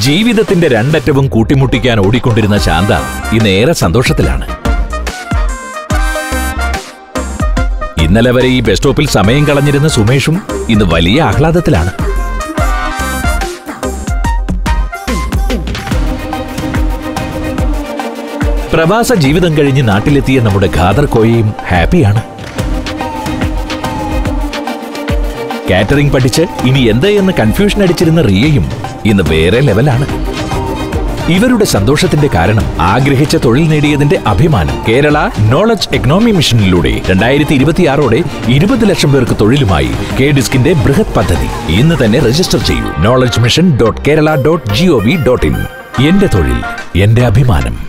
ജീവിതത്തിന്റെ രണ്ടറ്റവും കൂട്ടിമുട്ടിക്കാൻ ഓടിക്കൊണ്ടിരുന്ന ശാന്ത ഇന്ന് ഏറെ സന്തോഷത്തിലാണ്. ഇന്നലെ വരെ ഈ ബസ് സ്റ്റോപ്പിൽ സമയം കളഞ്ഞിരുന്ന സുമേഷും ഇന്ന് വലിയ ആഹ്ലാദത്തിലാണ്. പ്രവാസ ജീവിതം കഴിഞ്ഞ് നാട്ടിലെത്തിയ നമ്മുടെ ഖാദർ കോയയും ഹാപ്പിയാണ്. കാറ്ററിംഗ് പഠിച്ച് ഇനി എന്താ എന്ന് കൺഫ്യൂഷൻ അടിച്ചിരുന്ന റിയയും ഇന്ന് വേറെ ലെവലാണ് ഇവരുടെ സന്തോഷത്തിന്റെ കാരണം ആഗ്രഹിച്ച തൊഴിൽ നേടിയതിന്റെ അഭിമാനം കേരള നോളജ് എക്കണോമി മിഷനിലൂടെ രണ്ടായിരത്തി ഇരുപത്തിയാറോടെ ഇരുപത് ലക്ഷം പേർക്ക് തൊഴിലുമായി കെ ഡിസ്കിന്റെ ബൃഹത് പദ്ധതി. ഇന്ന് തന്നെ രജിസ്റ്റർ ചെയ്യൂ. Knowledge mission dot Kerala dot G O V dot in എന്റെ തൊഴിൽ എന്റെ അഭിമാനം.